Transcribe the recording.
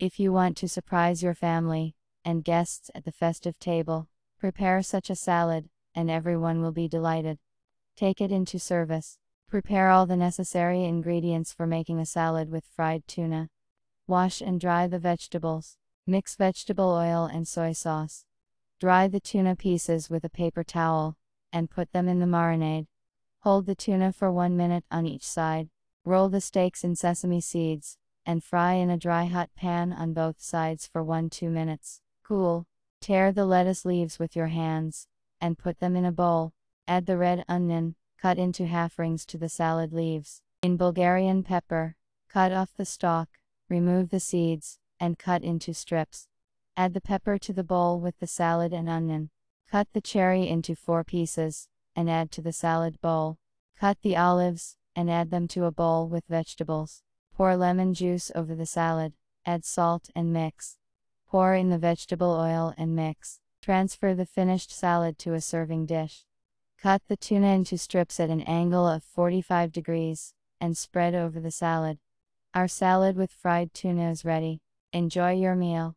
If you want to surprise your family and guests at the festive table, prepare such a salad, and everyone will be delighted. Take it into service. Prepare all the necessary ingredients for making a salad with fried tuna. Wash and dry the vegetables. Mix vegetable oil and soy sauce. Dry the tuna pieces with a paper towel and put them in the marinade. Hold the tuna for one minute on each side. Roll the steaks in sesame seeds and fry in a dry hot pan on both sides for 1-2 minutes. Cool. Tear the lettuce leaves with your hands and put them in a bowl. Add the red onion, cut into half rings to the salad leaves. In Bulgarian pepper, cut off the stalk, remove the seeds, and cut into strips. Add the pepper to the bowl with the salad and onion. Cut the cherry into four pieces, and add to the salad bowl. Cut the olives, and add them to a bowl with vegetables. Pour lemon juice over the salad, add salt and mix. Pour in the vegetable oil and mix. Transfer the finished salad to a serving dish. Cut the tuna into strips at an angle of 45 degrees, and spread over the salad. Our salad with fried tuna is ready. Enjoy your meal.